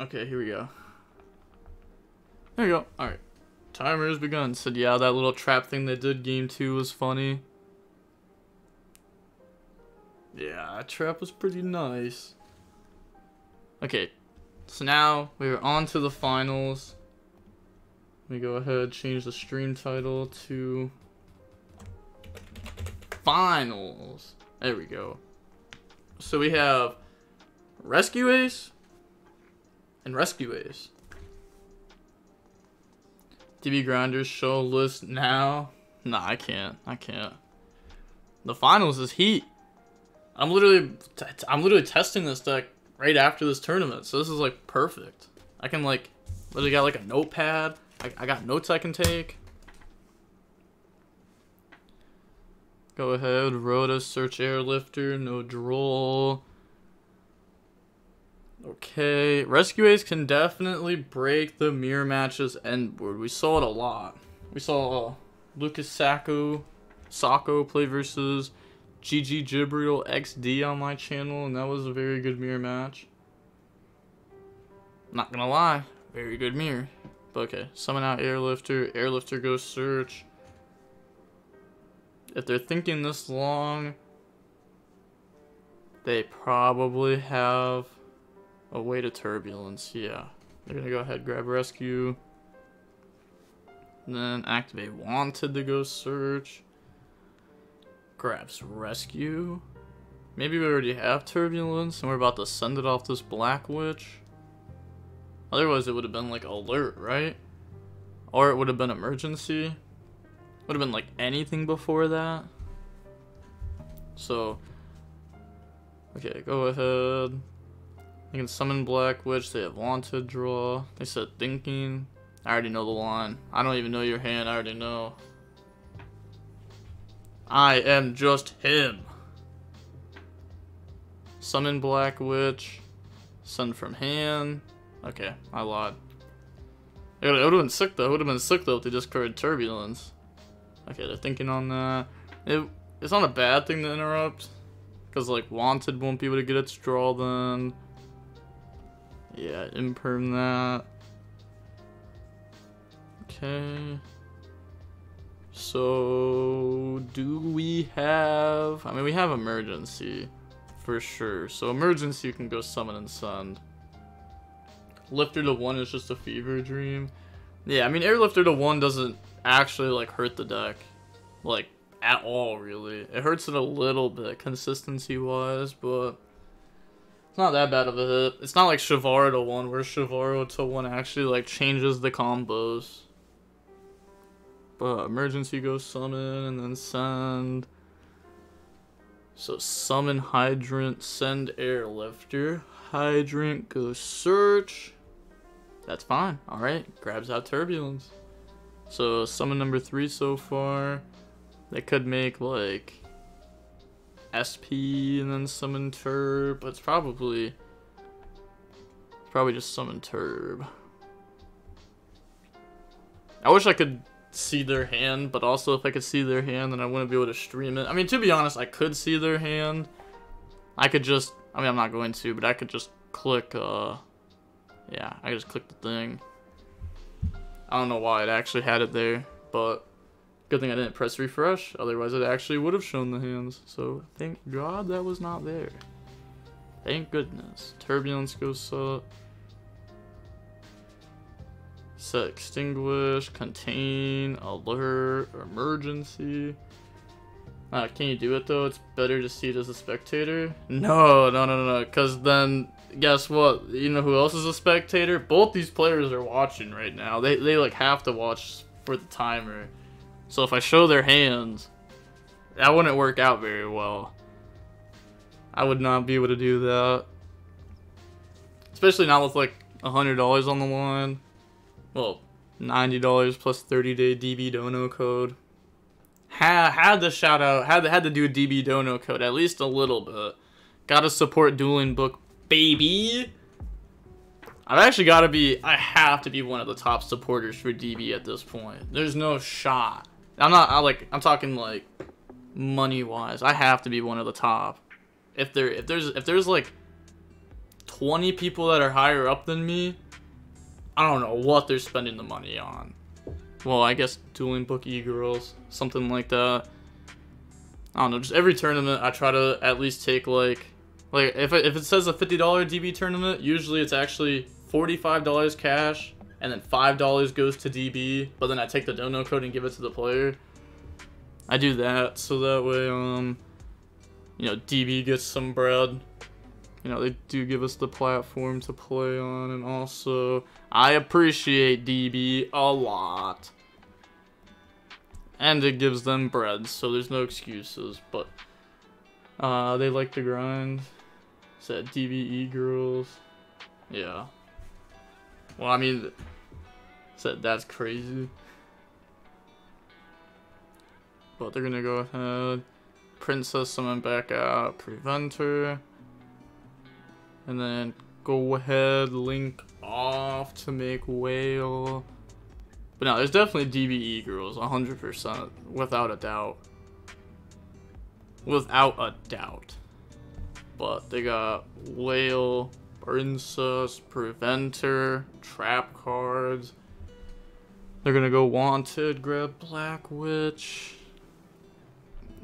Okay, here we go. There you go. Alright. Timer has begun. Said, yeah, that little trap thing they did game two was funny. Yeah, that trap was pretty nice. Okay, so now we're on to the finals. Let me go ahead change the stream title to finals. There we go. So we have Rescue Ace and Rescue Ace. DB Grinders show list now. Nah, I can't. I can't. The finals is Heat. I'm literally, I'm literally testing this deck right after this tournament, so this is like perfect. I can like, literally got like a notepad. I, I got notes I can take. Go ahead, Rhoda, search airlifter, no droll. Okay, Rescue Ace can definitely break the mirror matches endboard. We saw it a lot. We saw uh, Lucas Sacco, Sacco play versus GG Gibriel XD on my channel, and that was a very good mirror match. Not gonna lie, very good mirror. But okay, summon out Airlifter, Airlifter goes search. If they're thinking this long, they probably have a way to Turbulence, yeah. They're gonna go ahead, grab Rescue. Then activate Wanted to go search. Grabs Rescue. Maybe we already have Turbulence and we're about to send it off this Black Witch. Otherwise it would have been like Alert, right? Or it would have been Emergency. Would have been like anything before that. So, okay, go ahead. You can summon Black Witch. They have Wanted draw. They said Thinking. I already know the line. I don't even know your hand. I already know. I am just him. Summon Black Witch. Send from hand. Okay, I lied. It would have been sick though. It would have been sick though if they just carried Turbulence. Okay, they're thinking on that. It, it's not a bad thing to interrupt. Because, like, Wanted won't be able to get its draw then. Yeah, imperm that. Okay. So, do we have... I mean, we have Emergency, for sure. So, Emergency you can go Summon and Send. Lifter to 1 is just a Fever Dream. Yeah, I mean, Airlifter to 1 doesn't actually, like, hurt the deck. Like, at all, really. It hurts it a little bit, consistency-wise, but... Not that bad of a hit. It's not like Shavara to 1, where Shavara to 1 actually, like, changes the combos. But emergency goes summon and then send. So summon hydrant, send airlifter. Hydrant goes search. That's fine. Alright, grabs out turbulence. So summon number three so far. They could make like SP and then summon turb, but it's probably it's probably just summon turb. I wish I could see their hand, but also if I could see their hand, then I wouldn't be able to stream it. I mean, to be honest, I could see their hand. I could just, I mean, I'm not going to, but I could just click, uh, yeah, I just click the thing. I don't know why it actually had it there, but good thing I didn't press refresh, otherwise it actually would have shown the hands. So thank God that was not there. Thank goodness. Turbulence goes up. Set extinguish, contain, alert, emergency. Uh, can you do it though? It's better to see it as a spectator? No, no, no, no, because then, guess what? You know who else is a spectator? Both these players are watching right now. They, they like have to watch for the timer. So if I show their hands, that wouldn't work out very well. I would not be able to do that. Especially not with like $100 on the line. Well, $90 plus 30 day DB Dono code. Had, had to shout out, had had to do a DB Dono code, at least a little bit. Gotta support Dueling Book, baby! I've actually gotta be, I have to be one of the top supporters for DB at this point. There's no shot. I'm not, I like, I'm talking like, money-wise. I have to be one of the top. If there, if there's, if there's like 20 people that are higher up than me, I don't know what they're spending the money on. Well, I guess dueling book e-girls, something like that. I don't know, just every tournament I try to at least take like like if it, if it says a $50 DB tournament, usually it's actually $45 cash and then $5 goes to DB, but then I take the dono code and give it to the player. I do that so that way um you know DB gets some bread. You know, they do give us the platform to play on and also I appreciate DB a lot. And it gives them bread, so there's no excuses, but uh they like the grind. Said DBE girls. Yeah. Well, I mean, said that's crazy. But they're gonna go ahead. Princess summon back out. Preventer. And then go ahead, link off to make whale. But no, there's definitely DBE girls, 100%, without a doubt. Without a doubt. But they got whale, princess, preventer, trap cards. They're gonna go wanted, grab black witch.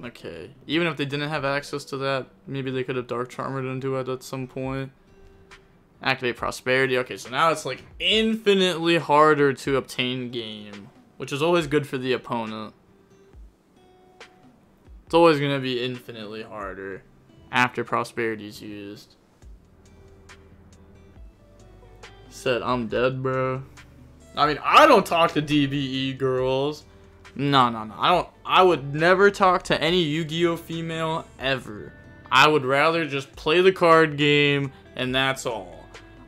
Okay. Even if they didn't have access to that, maybe they could have Dark Charmed into it at some point. Activate Prosperity. Okay, so now it's like infinitely harder to obtain game, which is always good for the opponent. It's always going to be infinitely harder after Prosperity is used. Said, I'm dead, bro. I mean, I don't talk to DBE girls. No, no, no. I don't. I would never talk to any Yu-Gi-Oh female ever. I would rather just play the card game and that's all.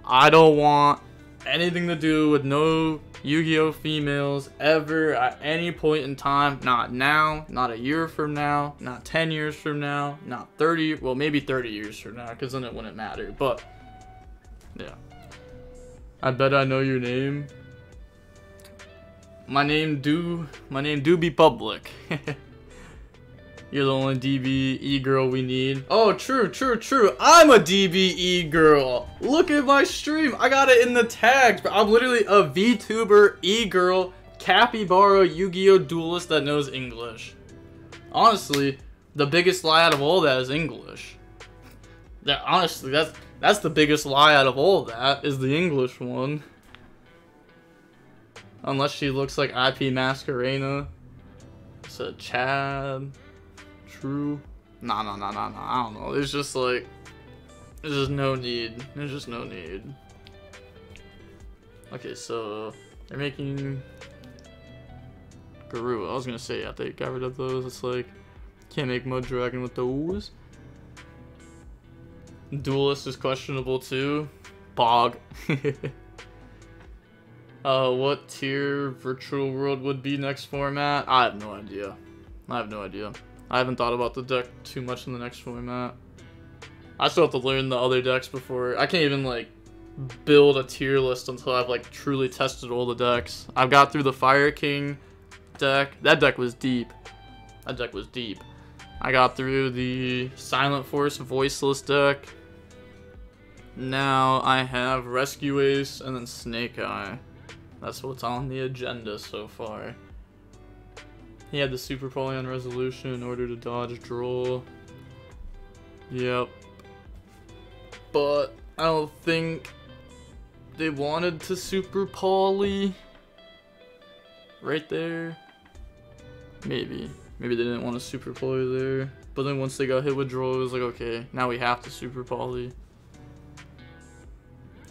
I don't want anything to do with no Yu-Gi-Oh females ever at any point in time. Not now, not a year from now, not 10 years from now, not 30, well maybe 30 years from now because then it wouldn't matter. But, yeah. I bet I know your name. My name do my name do be public. You're the only DBE girl we need. Oh, true, true, true. I'm a DBE girl. Look at my stream. I got it in the tags, but I'm literally a VTuber e-girl capybara Yu-Gi-Oh duelist that knows English. Honestly, the biggest lie out of all that is English. That honestly, that's that's the biggest lie out of all that is the English one. Unless she looks like IP Masquerena. So Chad. True. Nah, nah, nah, nah, nah. I don't know. There's just like. There's just no need. There's just no need. Okay, so. They're making. Garou. I was gonna say, yeah, they got rid of those. It's like. Can't make Mud Dragon with those. Duelist is questionable too. Bog. Uh, what tier virtual world would be next format? I have no idea. I have no idea. I haven't thought about the deck too much in the next format. I still have to learn the other decks before. I can't even like build a tier list until I've like truly tested all the decks. I've got through the Fire King deck. That deck was deep. That deck was deep. I got through the Silent Force Voiceless deck. Now I have Rescue Ace and then Snake Eye. That's what's on the agenda so far. He had the Super Poly on Resolution in order to dodge draw. Yep. But I don't think they wanted to Super Poly. Right there. Maybe. Maybe they didn't want to Super Poly there. But then once they got hit with draw, it was like, okay, now we have to Super Poly.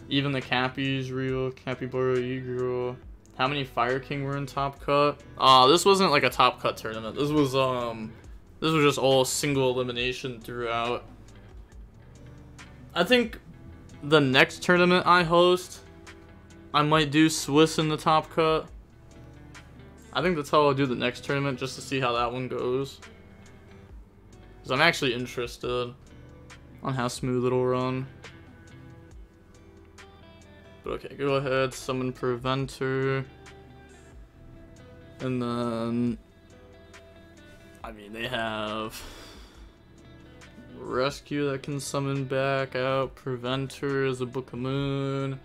Even the Cappy's real, Capybara E-Girl. How many Fire King were in Top Cut? Uh, this wasn't like a Top Cut tournament. This was, um, this was just all single elimination throughout. I think the next tournament I host, I might do Swiss in the Top Cut. I think that's how I'll do the next tournament, just to see how that one goes. Because I'm actually interested on how smooth it'll run. But okay, go ahead, summon Preventer. And then... I mean, they have... Rescue that can summon back out. Preventer is a Book of Moon.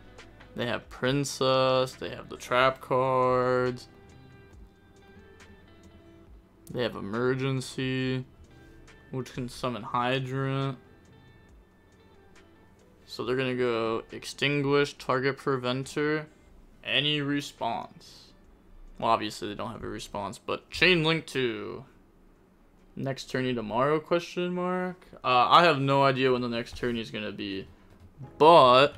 They have Princess. They have the Trap cards. They have Emergency, which can summon Hydrant. So they're gonna go Extinguish, Target Preventer, any response. Well, obviously they don't have a response, but Chain Link 2. Next tourney tomorrow, question mark? Uh, I have no idea when the next tourney is gonna be. But,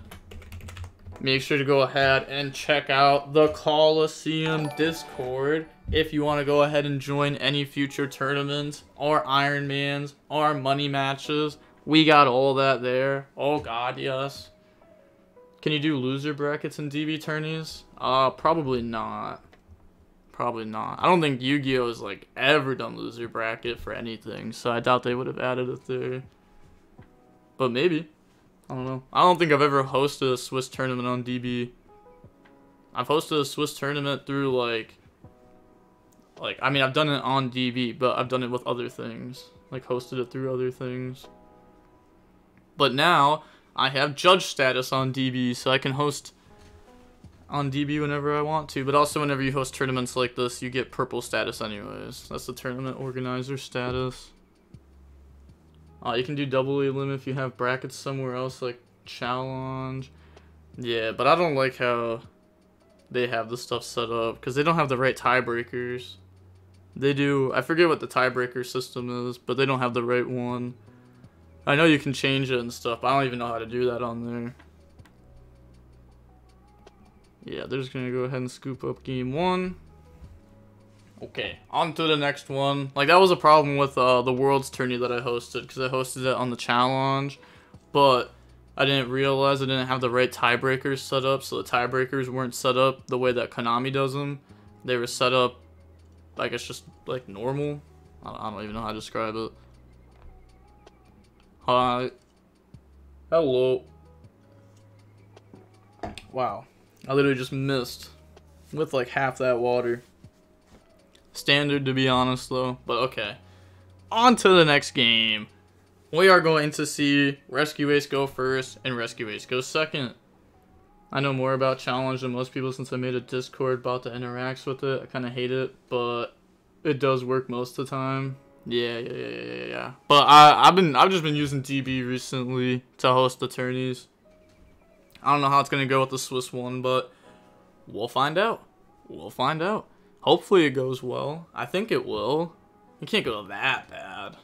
make sure to go ahead and check out the Coliseum Discord if you want to go ahead and join any future tournaments or Ironmans or money matches we got all that there. Oh god, yes. Can you do loser brackets in DB tourneys? Uh, probably not. Probably not. I don't think Yu-Gi-Oh! has like ever done loser bracket for anything, so I doubt they would have added it there. But maybe. I don't know. I don't think I've ever hosted a Swiss tournament on DB. I've hosted a Swiss tournament through like like I mean I've done it on DB, but I've done it with other things. Like hosted it through other things. But now I have judge status on DB, so I can host on DB whenever I want to. But also whenever you host tournaments like this, you get purple status anyways. That's the tournament organizer status. Uh, you can do double elim if you have brackets somewhere else like Challonge. Yeah, but I don't like how they have the stuff set up because they don't have the right tiebreakers. They do, I forget what the tiebreaker system is, but they don't have the right one. I know you can change it and stuff, I don't even know how to do that on there. Yeah, they're just gonna go ahead and scoop up game one. Okay, on to the next one. Like, that was a problem with uh, the World's Tourney that I hosted, because I hosted it on the Challonge, but I didn't realize I didn't have the right tiebreakers set up, so the tiebreakers weren't set up the way that Konami does them. They were set up, I guess, just, like, normal. I don't even know how to describe it. Hi. Hello. Wow. I literally just missed with like half that water. Standard to be honest though, but okay. On to the next game. We are going to see Rescue Ace go first and Rescue Ace go second. I know more about Challonge than most people since I made a Discord about that interacts with it. I kind of hate it, but it does work most of the time. Yeah, yeah, yeah, yeah, yeah. But I, I've been, I've just been using DB recently to host attorneys. I don't know how it's gonna go with the Swiss one, but we'll find out. We'll find out. Hopefully it goes well. I think it will. It can't go that bad,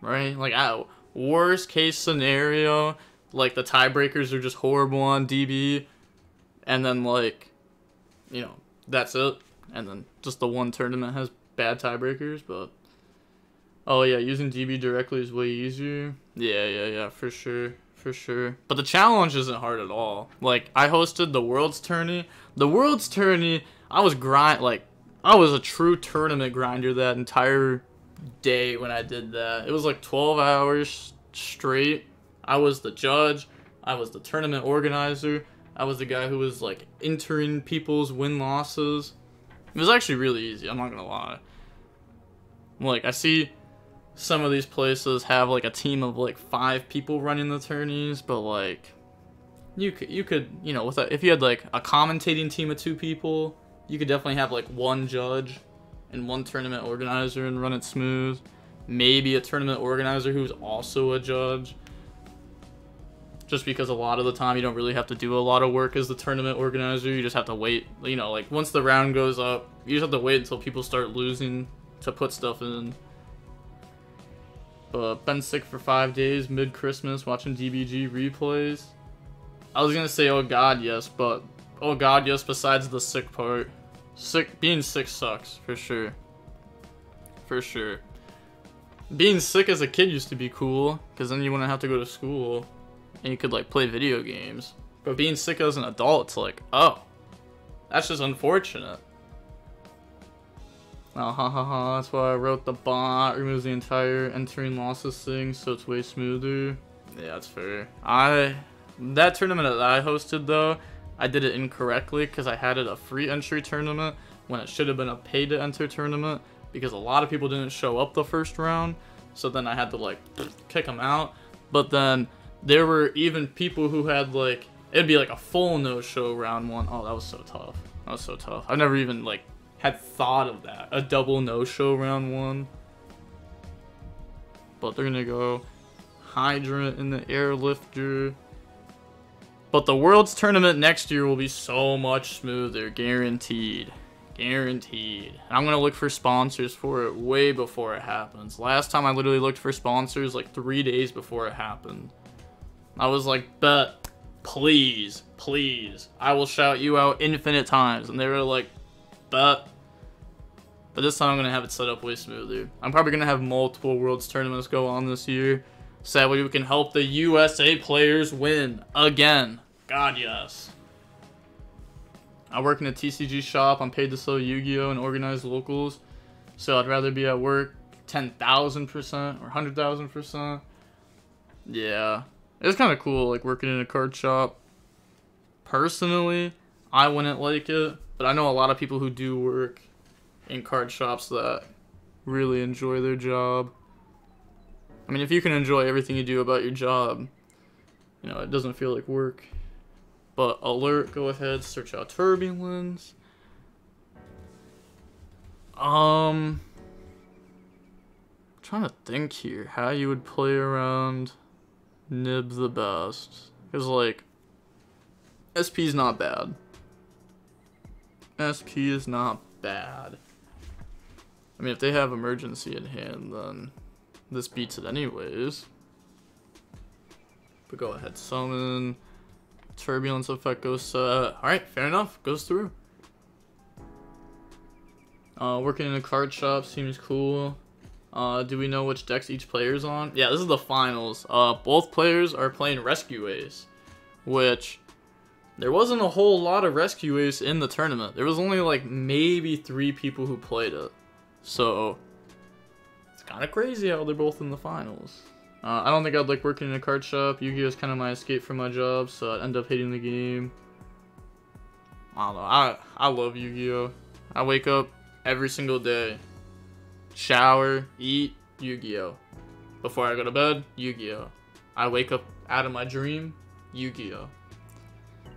right? Like, I, worst case scenario, like the tiebreakers are just horrible on DB, and then like, you know, that's it. And then just the one tournament has bad tiebreakers, but Oh yeah, using DB directly is way easier. Yeah, yeah, yeah, for sure, for sure. But the Challonge isn't hard at all. Like I hosted the World's Tourney. The World's Tourney, I was grind like I was a true tournament grinder that entire day when I did that. It was like 12 hours straight. I was the judge. I was the tournament organizer. I was the guy who was like entering people's win losses. It was actually really easy. I'm not gonna lie. Like I see some of these places have like a team of like five people running the tourneys, but like you could you could you know with a, if you had like a commentating team of two people, you could definitely have like one judge and one tournament organizer and run it smooth. Maybe a tournament organizer who's also a judge. Just because a lot of the time you don't really have to do a lot of work as the tournament organizer, you just have to wait. You know, like once the round goes up, you just have to wait until people start losing to put stuff in. But uh, been sick for five days mid Christmas watching DBG replays. I was gonna say oh god yes, but oh god yes besides the sick part. Sick being sick sucks for sure. For sure. Being sick as a kid used to be cool, because then you wouldn't have to go to school and you could like play video games. But being sick as an adult, it's like, oh, that's just unfortunate. Oh, ha ha ha, that's why I wrote the bot, removes the entire entering losses thing, so it's way smoother. Yeah, that's fair. I, that tournament that I hosted though, I did it incorrectly because I had it a free entry tournament when it should have been a pay to enter tournament because a lot of people didn't show up the first round. so then I had to like kick them out. But then there were even people who had like it'd be like a full no-show round one. Oh, that was so tough. That was so tough. I've never even like had thought of that. A double no-show round one. But they're gonna go Hydrant in the airlifter. But the Worlds Tournament next year will be so much smoother, guaranteed. Guaranteed. I'm going to look for sponsors for it way before it happens. Last time I literally looked for sponsors like three days before it happened. I was like, bet, please, please. I will shout you out infinite times. And they were like, bet. But this time I'm going to have it set up way smoother. I'm probably going to have multiple Worlds Tournaments go on this year. So that way we can help the USA players win again. God, yes. I work in a TCG shop. I'm paid to sell Yu-Gi-Oh! and organize locals. So I'd rather be at work 10,000% or 100,000%. Yeah. It's kind of cool, like, working in a card shop. Personally, I wouldn't like it. But I know a lot of people who do work in card shops that really enjoy their job. I mean, if you can enjoy everything you do about your job, you know, it doesn't feel like work. But alert, go ahead, search out turbulence. Um, trying to think here how you would play around Nib the best. Because, like, SP's not bad. SP is not bad. I mean, if they have emergency in hand, then this beats it anyways. But go ahead, summon. Turbulence effect goes, uh, alright, fair enough, goes through. Uh, working in a card shop seems cool. Uh, do we know which decks each player's on? Yeah, this is the finals. Uh, both players are playing Rescue Ace, which there wasn't a whole lot of Rescue Ace in the tournament. There was only like maybe three people who played it. So, it's kind of crazy how they're both in the finals. Uh, I don't think I'd like working in a card shop. Yu-Gi-Oh! is kind of my escape from my job, so I'd end up hating the game. I don't know. I, I love Yu-Gi-Oh! I wake up every single day. Shower, eat, Yu-Gi-Oh! Before I go to bed, Yu-Gi-Oh! I wake up out of my dream, Yu-Gi-Oh!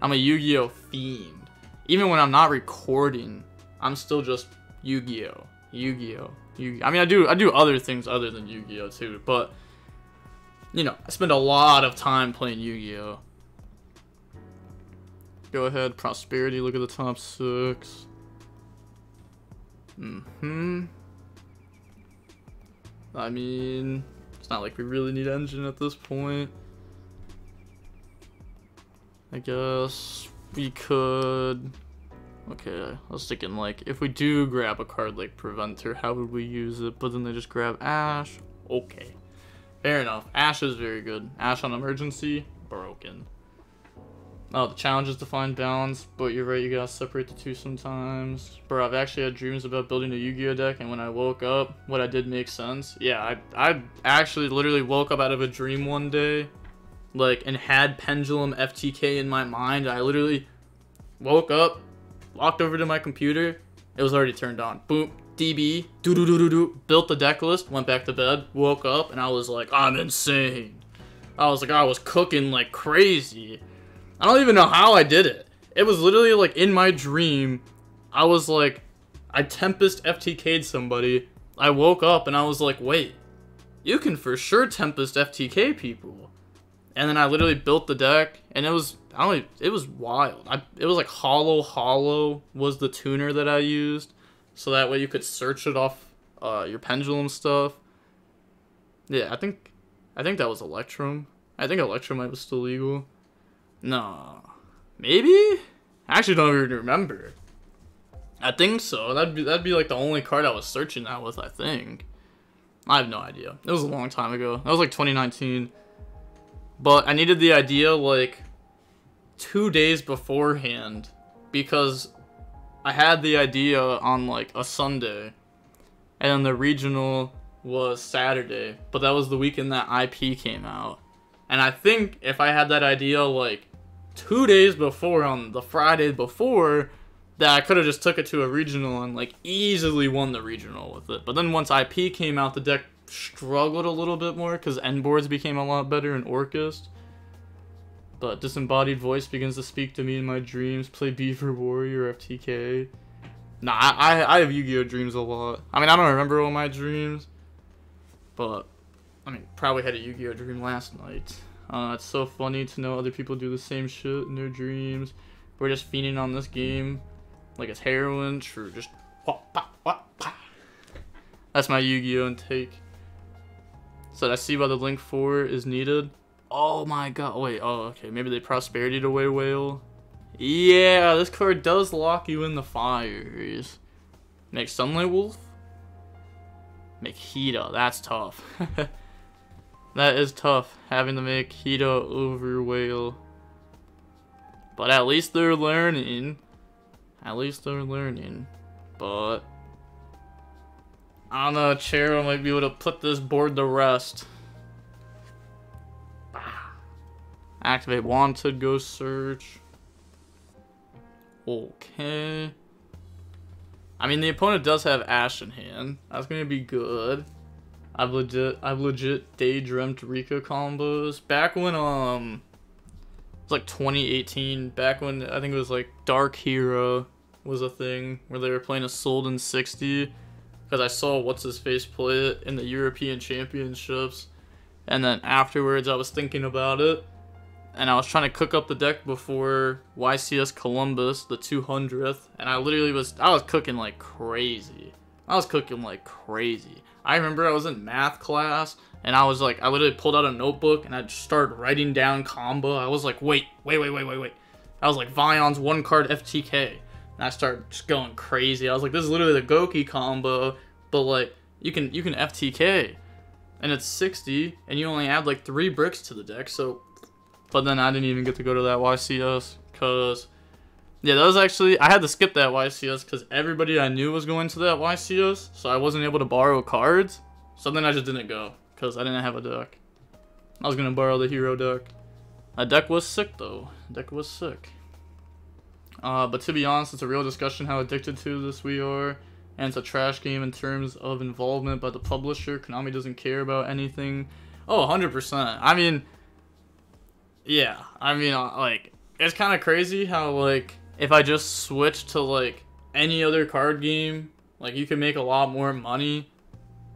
I'm a Yu-Gi-Oh! fiend. Even when I'm not recording, I'm still just Yu-Gi-Oh! Yu-Gi-Oh! Yu I mean, I do I do other things other than Yu-Gi-Oh! too, but you know, I spend a lot of time playing Yu-Gi-Oh! Go ahead, Prosperity, look at the top six. Mm-hmm. I mean, it's not like we really need engine at this point. I guess we could... Okay, I was thinking like, if we do grab a card like Preventer, how would we use it? But then they just grab Ash. Okay. Fair enough. Ash is very good. Ash on emergency, broken. Oh, the challenge is to find balance, but you're right, you gotta separate the two sometimes. Bro, I've actually had dreams about building a Yu-Gi-Oh deck, and when I woke up, what I did make sense. Yeah, I, I actually literally woke up out of a dream one day, like, and had Pendulum FTK in my mind. I literally woke up, walked over to my computer, it was already turned on. Boom, DB, do do do do do, built the deck list, went back to bed, woke up, and I was like, I'm insane. I was like, I was cooking like crazy. I don't even know how I did it. It was literally like in my dream. I was like, I Tempest FTK'd somebody. I woke up and I was like, wait, you can for sure Tempest FTK people. And then I literally built the deck, and it was I don't it was wild. I it was like hollow hollow was the tuner that I used so that way you could search it off uh, your pendulum stuff. Yeah, I think I think that was Electrum. I think Electrumite was still legal. No, maybe. I actually don't even remember. I think so. That'd be that'd be like the only card I was searching that with. I think. I have no idea. It was a long time ago. That was like 2019. But I needed the idea like two days beforehand because I had the idea on like a Sunday, and then the regional was Saturday, but that was the weekend that IP came out. And I think if I had that idea like two days before on the Friday before, that I could have just took it to a regional and like easily won the regional with it. But then once IP came out, the deck struggled a little bit more because end boards became a lot better in Orcust. But disembodied voice begins to speak to me in my dreams. Play Beaver Warrior FTK. Nah, I I have Yu-Gi-Oh dreams a lot. I mean, I don't remember all my dreams, but I mean, probably had a Yu-Gi-Oh dream last night. Uh, it's so funny to know other people do the same shit in their dreams. We're just fiending on this game like it's heroin. True, just. That's my Yu-Gi-Oh intake. So I see why the link 4 is needed. Oh my god, oh, wait, oh okay, maybe they prosperity away whale. Yeah, this card does lock you in the fires. Make Sunlight Wolf? Make Hida, that's tough. that is tough, having to make Hida over whale. But at least they're learning. At least they're learning. But I don't know, Chero might be able to put this board to rest. Activate Wanted Ghost Search. Okay. I mean, the opponent does have Ash in hand. That's gonna be good. I've legit, I've legit daydreamt Rika combos back when um, it was like 2018. Back when I think it was like Dark Hero was a thing where they were playing a Solden 60 because I saw what's his face play it in the European Championships, and then afterwards I was thinking about it, and I was trying to cook up the deck before YCS Columbus, the 200th, and I literally was I was cooking like crazy. I was cooking like crazy. I remember I was in math class and I was like, I literally pulled out a notebook and I just started writing down combo. I was like, wait, wait, wait, wait, wait, wait. I was like, Vion's one card FTK. And I started just going crazy. I was like, this is literally the Goki combo, but like you can you can FTK, and it's 60, and you only add like three bricks to the deck. So, but then I didn't even get to go to that YCS because. Yeah, that was actually I had to skip that YCS because everybody I knew was going to that YCS, so I wasn't able to borrow cards. So then I just didn't go because I didn't have a deck. I was gonna borrow the hero deck. That deck was sick though. Deck was sick. Uh, but to be honest, it's a real discussion how addicted to this we are. And it's a trash game in terms of involvement by the publisher. Konami doesn't care about anything. Oh, 100%. I mean, yeah. I mean, uh, like, it's kind of crazy how, like, if I just switch to, like, any other card game, like, you can make a lot more money.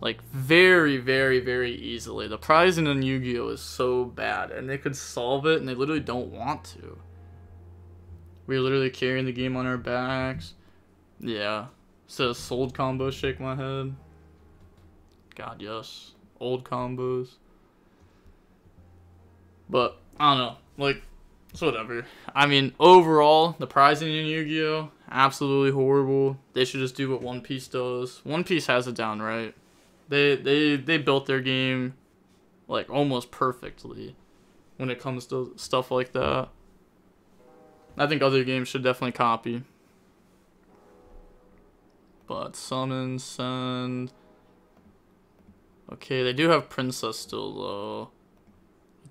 Like, very, very, very easily. The pricing in Yu-Gi-Oh! is so bad, and they could solve it, and they literally don't want to. We're literally carrying the game on our backs. Yeah. Says sold combos shake my head. God, yes. Old combos. But, I don't know. Like, it's whatever. I mean, overall, the pricing in Yu-Gi-Oh! Absolutely horrible. They should just do what One Piece does. One Piece has it down right. They, they, they built their game, like, almost perfectly when it comes to stuff like that. I think other games should definitely copy. But summon, send. Okay, they do have princess still though.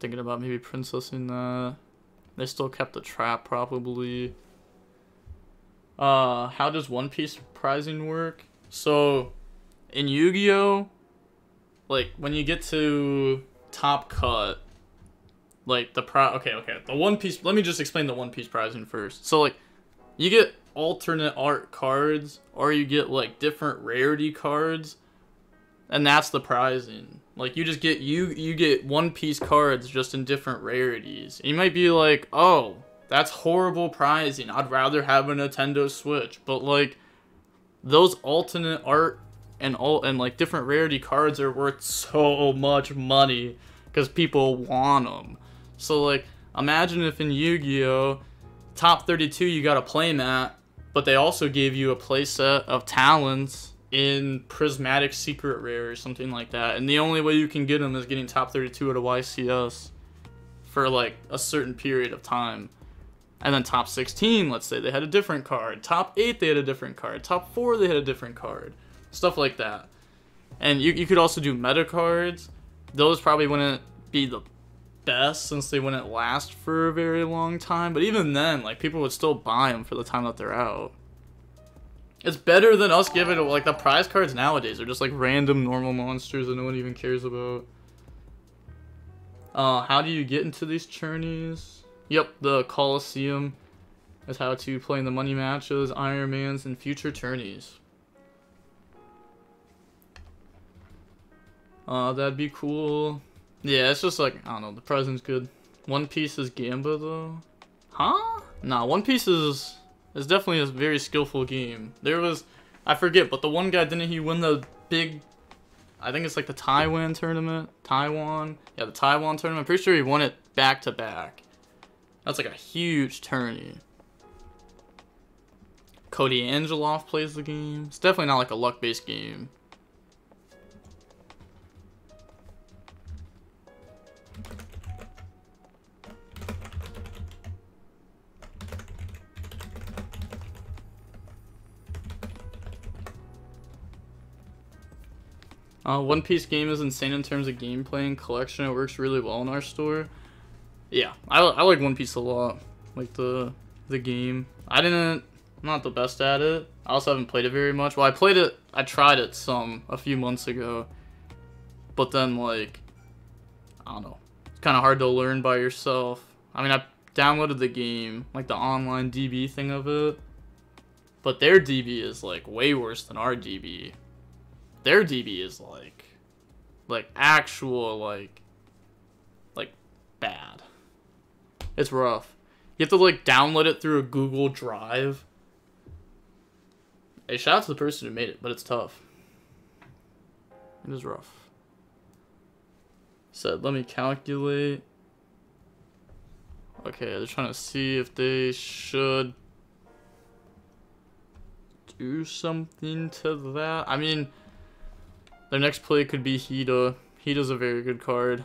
Thinking about maybe princess in that. They still kept the trap probably. Uh, how does One Piece prizing work? So, in Yu-Gi-Oh, like when you get to top cut, like the pro okay okay the one piece let me just explain the one piece pricing first so like you get alternate art cards or you get like different rarity cards and that's the pricing like you just get you you get one piece cards just in different rarities. And you might be like oh that's horrible pricing i'd rather have a nintendo switch. But like those alternate art and all and like different rarity cards are worth so much money because people want them so like, imagine if in Yu-Gi-Oh, top 32 you got a playmat, but they also gave you a playset of talents in Prismatic Secret Rare or something like that. And the only way you can get them is getting top 32 at a YCS for like a certain period of time. And then top 16, let's say they had a different card. Top 8, they had a different card. Top 4, they had a different card. Stuff like that. And you, you could also do meta cards. Those probably wouldn't be the best since they wouldn't last for a very long time. But even then, like people would still buy them for the time that they're out. It's better than us giving like the prize cards nowadays are just like random normal monsters that no one even cares about. Uh, how do you get into these journeys? Yep, the Coliseum is how to play in the money matches, Iron Man's, and future tourneys. Uh, that'd be cool. Yeah, it's just like, I don't know, the present's good. One Piece is Gamba, though. Huh? Nah, One Piece is, is definitely a very skillful game. There was, I forget, but the one guy, didn't he win the big, I think it's like the Taiwan tournament? Taiwan? Yeah, the Taiwan tournament. I'm pretty sure he won it back to back. That's like a huge tourney. Cody Angeloff plays the game. It's definitely not like a luck-based game. Uh, One Piece game is insane in terms of gameplay and collection. It works really well in our store. Yeah, I, I like One Piece a lot. Like the the game. I didn't. I'm not the best at it. I also haven't played it very much. Well, I played it. I tried it some a few months ago. But then like, I don't know. It's kind of hard to learn by yourself. I mean, I downloaded the game, like the online DB thing of it. But their DB is like way worse than our DB their DB is like, like actual like, like bad. It's rough. You have to like download it through a Google Drive. Hey, shout out to the person who made it, but it's tough. It is rough. Said, let me calculate. Okay, they're trying to see if they should do something to that. I mean, their next play could be Hida. Hida's a very good card.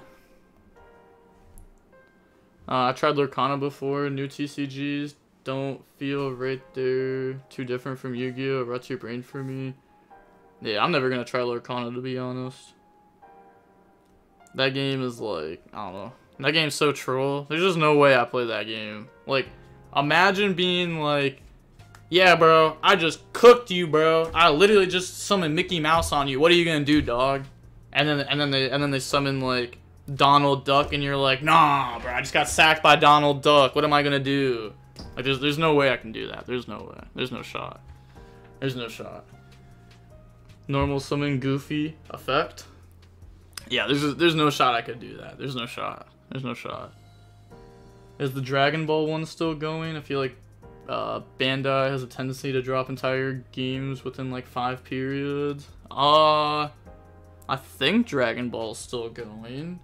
Uh, I tried Lorcana before. New TCGs don't feel right there too different from Yu-Gi-Oh! It rots your brain for me. Yeah, I'm never gonna try Lorcana to be honest. That game is like, I don't know. That game's so troll. There's just no way I play that game. Like, imagine being like yeah, bro. I just cooked you, bro. I literally just summoned Mickey Mouse on you. What are you gonna do, dog? And then and then they and then they summon like Donald Duck, and you're like, nah, bro. I just got sacked by Donald Duck. What am I gonna do? Like, there's there's no way I can do that. There's no way. There's no shot. There's no shot. Normal summon Goofy effect. Yeah, there's there's no shot I could do that. There's no shot. There's no shot. Is the Dragon Ball one still going? I feel like uh, Bandai has a tendency to drop entire games within like five periods. Uh, I think Dragon Ball's still going.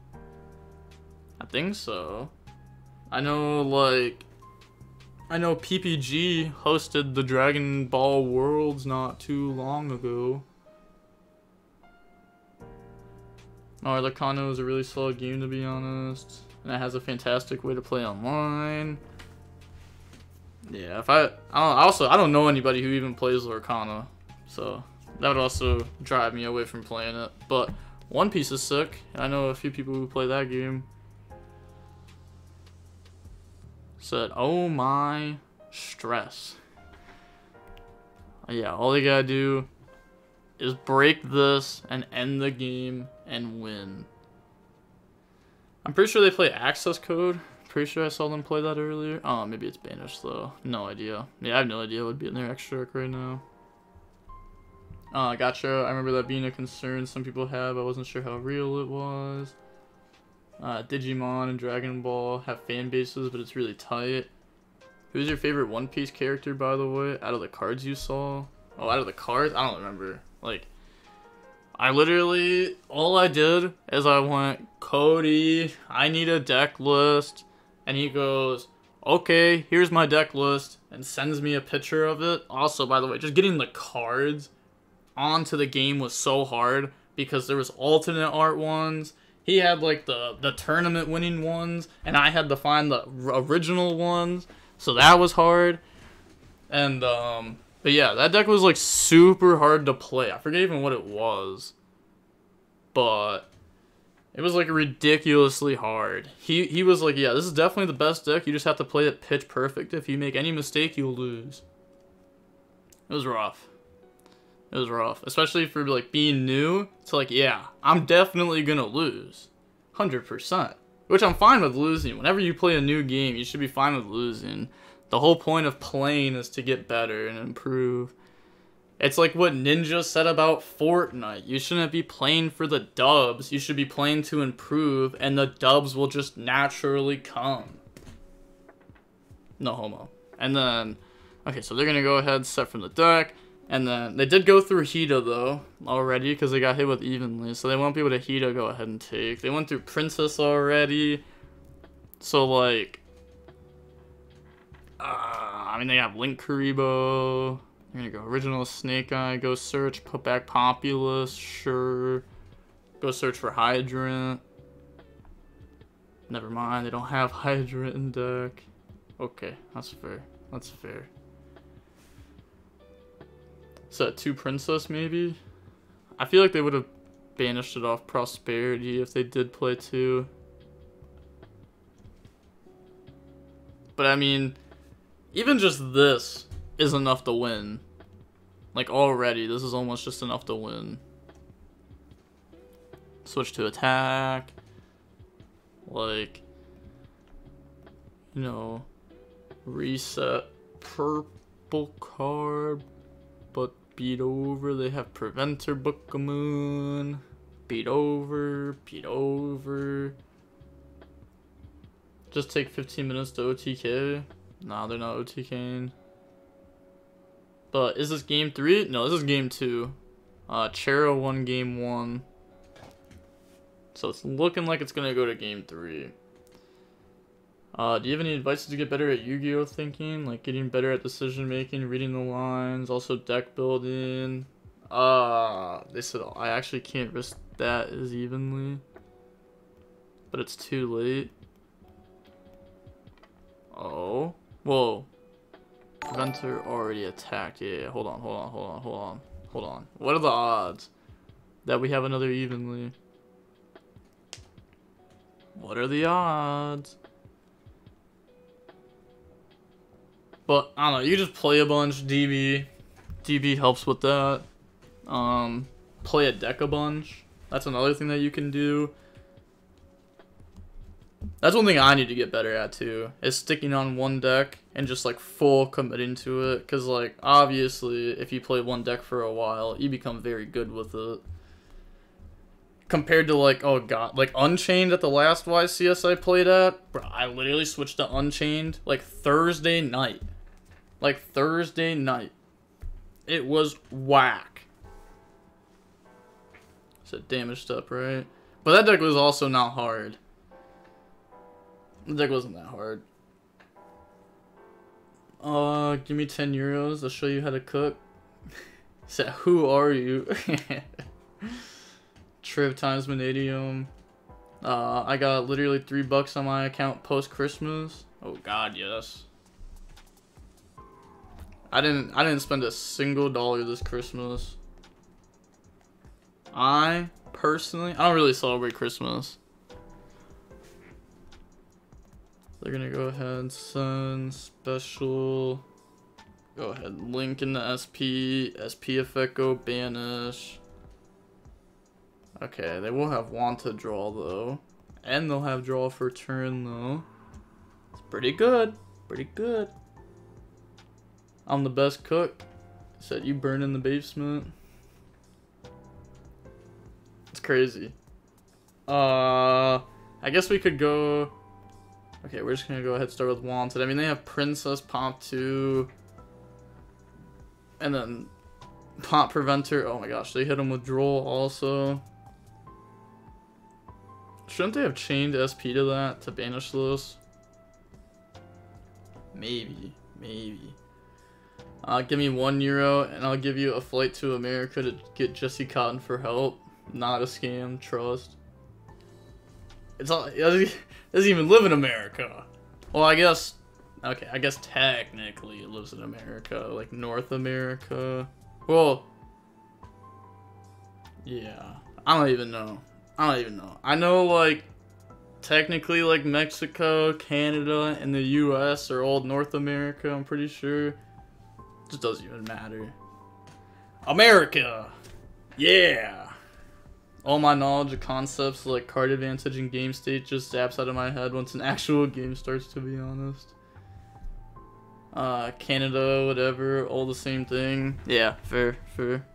I think so. I know like I know PPG hosted the Dragon Ball Worlds not too long ago. Oh, Lorcana is a really slow game to be honest. And it has a fantastic way to play online. Yeah, if I, I don't, also I don't know anybody who even plays Lorcana, so that would also drive me away from playing it. But One Piece is sick. I know a few people who play that game. Said, oh my stress. Uh, yeah, all you gotta do is break this and end the game and win. I'm pretty sure they play access code Pretty sure I saw them play that earlier. Oh, maybe it's banished though. No idea. Yeah, I have no idea what would be in their extra right now. Uh, gotcha. I remember that being a concern some people have. I wasn't sure how real it was. Uh, Digimon and Dragon Ball have fan bases, but it's really tight. Who's your favorite One Piece character, by the way, out of the cards you saw? Oh, out of the cards? I don't remember. Like, I literally, all I did is I went, Cody, I need a deck list and he goes, okay, here's my deck list, and sends me a picture of it. Also, by the way, just getting the cards onto the game was so hard because there was alternate art ones. He had like the the tournament winning ones, and I had to find the original ones, so that was hard. And um, but yeah, that deck was like super hard to play. I forget even what it was, but it was like ridiculously hard. He he was like, yeah, this is definitely the best deck. You just have to play it pitch perfect. If you make any mistake, you'll lose. It was rough. It was rough, especially for like being new. It's like, yeah, I'm definitely gonna lose, hundred percent. Which I'm fine with losing. Whenever you play a new game, you should be fine with losing. The whole point of playing is to get better and improve. It's like what Ninja said about Fortnite. You shouldn't be playing for the dubs. You should be playing to improve, and the dubs will just naturally come. No homo. And then, okay, so they're gonna go ahead, set from the deck. And then they did go through Hida though already because they got hit with evenly, so they won't be able to Hida go ahead and take. They went through Princess already, so like, uh, I mean they have Linkuriboh. They're gonna go original Snake Eye, go search, put back Populous, sure. Go search for Hydrant. Never mind, they don't have Hydrant in deck. Okay, that's fair. That's fair. So two princess maybe? I feel like they would have banished it off prosperity if they did play two. But I mean, even just this is enough to win. Like already, this is almost just enough to win. Switch to attack. Like, you know, reset purple card but beat over. They have Preventer Book of Moon. Beat over, beat over. Just take 15 minutes to OTK. Nah, they're not OTKing. But is this game three? No, this is game two. Uh, Chera won game one. So it's looking like it's gonna go to game three. Uh, do you have any advice to get better at Yu-Gi-Oh thinking? Like getting better at decision making, reading the lines, also deck building. Uh, they said I actually can't risk that as evenly. But it's too late. Oh. Whoa. Preventer already attacked. Yeah, yeah, hold on, hold on, hold on, hold on, hold on. What are the odds that we have another evenly? What are the odds? But I don't know, you just play a bunch, DB. DB helps with that. Um, play a deck a bunch. That's another thing that you can do. That's one thing I need to get better at too, is sticking on one deck and just like full committing to it. Cause like obviously if you play one deck for a while, you become very good with it. Compared to like, oh god, like Unchained at the last YCS I played at, bro, I literally switched to Unchained like Thursday night like Thursday night. It was whack. So damaged up, right? But that deck was also not hard. The deck wasn't that hard. Uh, give me 10 euros. I'll show you how to cook. Said, who are you? Trip times Vanadium. Uh, I got literally three bucks on my account post Christmas. Oh God, yes. I didn't I didn't spend a single dollar this Christmas. I personally I don't really celebrate Christmas. They're gonna go ahead send special go ahead link in the SP SP effect go banish. Okay, they will have want to draw though. And they'll have draw for turn though. It's pretty good. Pretty good. I'm the best cook. Said you burn in the basement. It's crazy. Uh, I guess we could go. Okay, we're just gonna go ahead start with Wanted. I mean, they have Princess Pop 2. And then Pop Preventer. Oh my gosh, they hit him with Droll also. Shouldn't they have chained SP to that to banish this? Maybe, maybe. Uh, give me one euro and I'll give you a flight to America to get Jesse Cotton for help. Not a scam, trust. It's all, he doesn't, even live in America. Well, I guess, okay, I guess technically it lives in America, like North America. Well, yeah, I don't even know. I don't even know. I know, like, technically, like, Mexico, Canada, and the U.S. are all North America, I'm pretty sure just doesn't even matter. America! Yeah! All my knowledge of concepts like card advantage and game state just zaps out of my head once an actual game starts, to be honest. Uh, Canada, whatever, all the same thing. Yeah, fair, fair.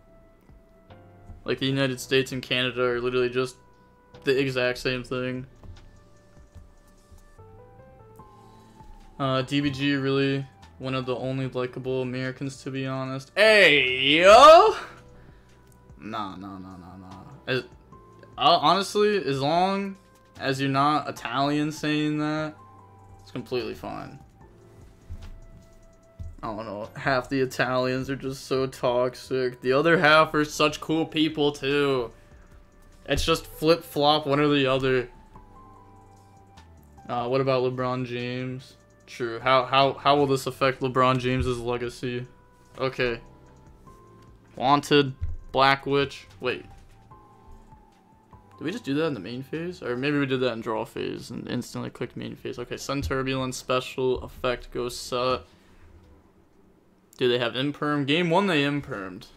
Like the United States and Canada are literally just the exact same thing. Uh, DBG really one of the only likable Americans, to be honest. Hey, yo! Nah, nah, nah, nah, nah. As, uh, honestly, as long as you're not Italian saying that, it's completely fine. I don't know. Half the Italians are just so toxic. The other half are such cool people, too. It's just flip-flop one or the other. Uh, what about LeBron James? True. How how how will this affect LeBron James's legacy? Okay. Wanted, Black Witch. Wait. Did we just do that in the main phase? Or maybe we did that in draw phase and instantly clicked main phase. Okay, Sun Turbulence, special, effect, goes set. Do they have imperm? Game one they impermed.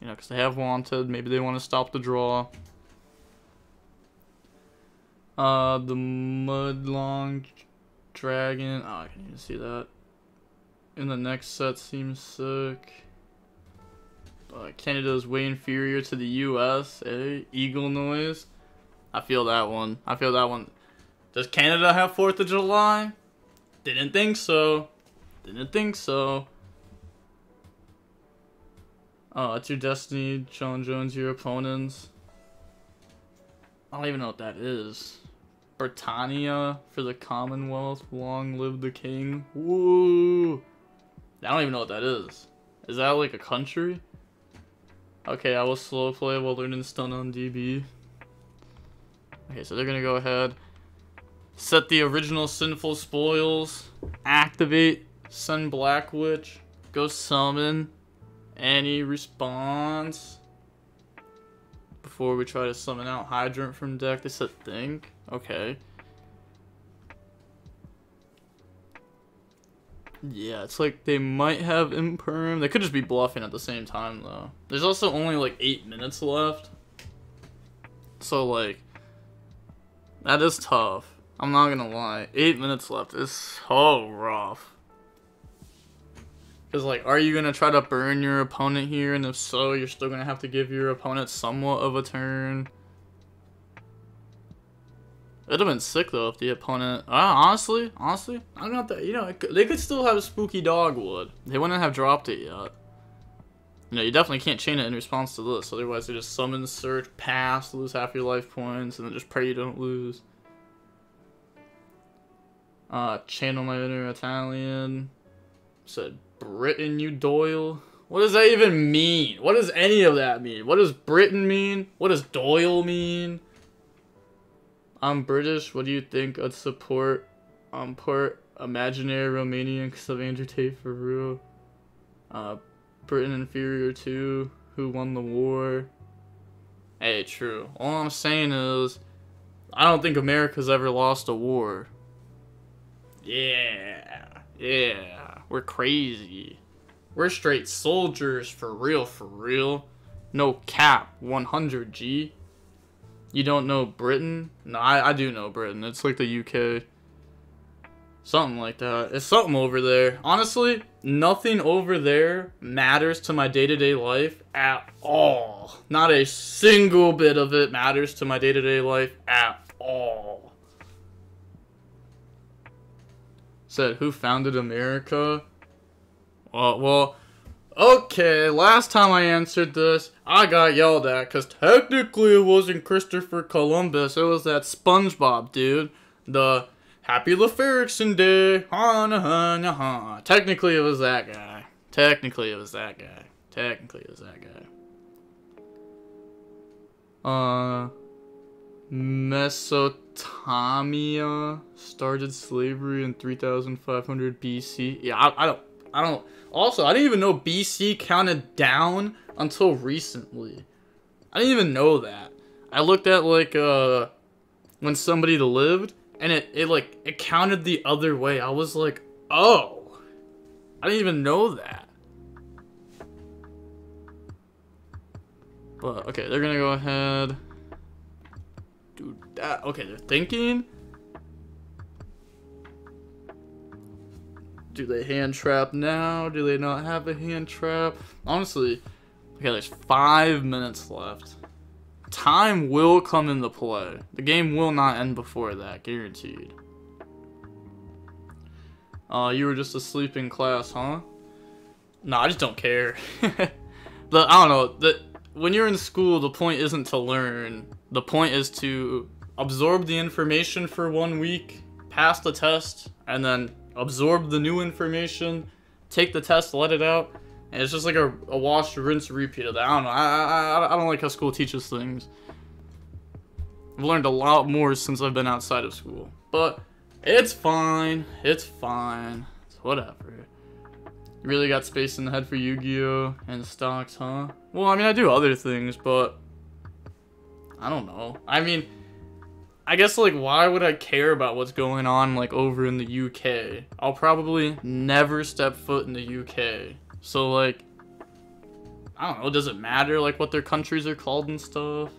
You know, because they have wanted. Maybe they want to stop the draw. Uh, the Mudlong Dragon. Oh, I can even see that. In the next set seems sick. But Canada's way inferior to the US, eh? Eagle noise. I feel that one. I feel that one. Does Canada have 4th of July? Didn't think so. Didn't think so. Oh, it's your destiny. Jon Jones, your opponents. I don't even know what that is. Britannia for the Commonwealth. Long live the king. Woo! I don't even know what that is. Is that like a country? Okay, I will slow play while learning stun on DB. Okay, so they're gonna go ahead. Set the original Sinful Spoils. Activate Sun Black Witch. Go summon. Any response. Before we try to summon out Hydrant from deck, they said think. Okay. Yeah, it's like they might have Imperm. They could just be bluffing at the same time, though. There's also only like 8 minutes left. So, like, that is tough. I'm not gonna lie. 8 minutes left is so rough. Because, like, are you gonna try to burn your opponent here? And if so, you're still gonna have to give your opponent somewhat of a turn. It'd have been sick though if the opponent. Uh, honestly, honestly, I'm not that. You know, they could still have spooky dogwood. They wouldn't have dropped it yet. You know, you definitely can't chain it in response to this. Otherwise, they just summon, search, pass, lose half your life points, and then just pray you don't lose. Uh, channel my inner Italian. Said Britain, you Doyle. What does that even mean? What does any of that mean? What does Britain mean? What does Doyle mean? I'm British. What do you think I'd support um, port imaginary Romanian because of Andrew Tate for real? Uh, Britain inferior to who won the war? Hey, true. All I'm saying is, I don't think America's ever lost a war. Yeah, yeah, we're crazy. We're straight soldiers for real, for real. No cap, 100 G. You don't know Britain? No, I, I do know Britain. It's like the UK. Something like that. It's something over there. Honestly, nothing over there matters to my day-to-day -day life at all. Not a single bit of it matters to my day-to-day -day life at all. Said, who founded America? Well, well, Okay, last time I answered this, I got yelled at because technically it wasn't Christopher Columbus. It was that SpongeBob dude. The Happy Leif Erikson Day. Ha na ha na ha. Technically it was that guy. Technically it was that guy. Technically it was that guy. Uh, Mesopotamia started slavery in 3500 BC. Yeah, I, I don't, I don't. Also, I didn't even know BC counted down until recently. I didn't even know that. I looked at like uh when somebody lived and it, it like it counted the other way. I was like, oh. I didn't even know that. But, okay, they're gonna go ahead. Do that. Okay, they're thinking. Do they hand trap now? Do they not have a hand trap? Honestly, okay, there's five minutes left. Time will come into play. The game will not end before that, guaranteed. Uh, you were just asleep in class, huh? No, I just don't care. the I don't know. The when you're in school, the point isn't to learn. The point is to absorb the information for one week, pass the test, and then absorb the new information, take the test, let it out. And it's just like a, a wash, rinse, repeat of that. I don't know. I, I, I don't like how school teaches things. I've learned a lot more since I've been outside of school. But it's fine. It's fine. It's whatever. You really got space in the head for Yu-Gi-Oh! and stocks, huh? Well, I mean, I do other things, but... I don't know. I mean, I guess, like, why would I care about what's going on, like, over in the UK? I'll probably never step foot in the UK. So, like, I don't know, does it matter, like, what their countries are called and stuff?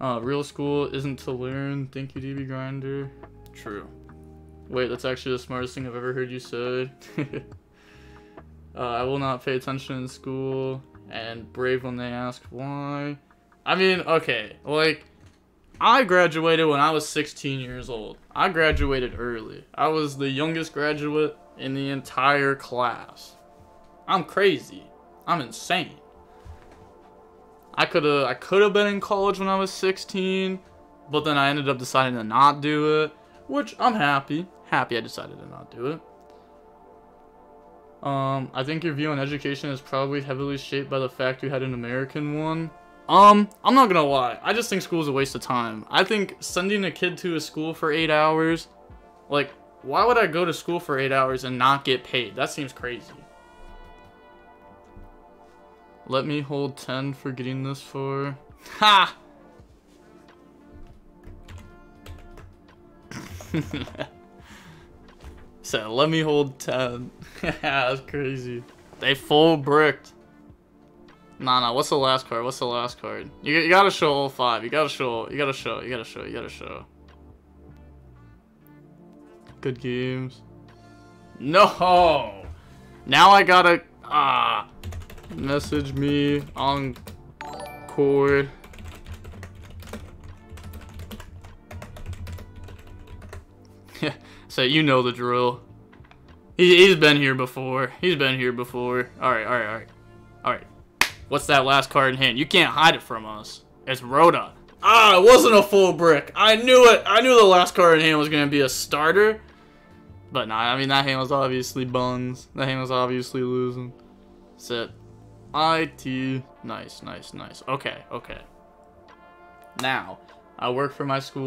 Uh, real school isn't to learn. Thank you, DB Grinder. True. Wait, that's actually the smartest thing I've ever heard you say. uh, I will not pay attention in school and brave when they ask why. I mean, okay, like, I graduated when I was 16 years old. I graduated early. I was the youngest graduate in the entire class. I'm crazy. I'm insane. I could have I could have been in college when I was 16, but then I ended up deciding to not do it, which I'm happy happy I decided to not do it. Um, I think your view on education is probably heavily shaped by the fact you had an American one. Um, I'm not gonna lie. I just think school is a waste of time. I think sending a kid to a school for eight hours, like, why would I go to school for eight hours and not get paid? That seems crazy. Let me hold 10 for getting this for... Ha! So let me hold 10. That's crazy. They full bricked. Nah, nah, what's the last card? What's the last card? You, you gotta show all five. You gotta show, you gotta show, you gotta show, you gotta show. Good games. No! Now I gotta, ah. Message me on cord. So you know the drill. He, he's been here before. He's been here before. Alright, alright, alright. Alright. What's that last card in hand? You can't hide it from us. It's Rhoda. Ah, it wasn't a full brick. I knew it. I knew the last card in hand was going to be a starter. But nah, I mean, that hand was obviously buns. That hand was obviously losing. Sit. IT. Nice, nice, nice. Okay, okay. Now, I work for my school.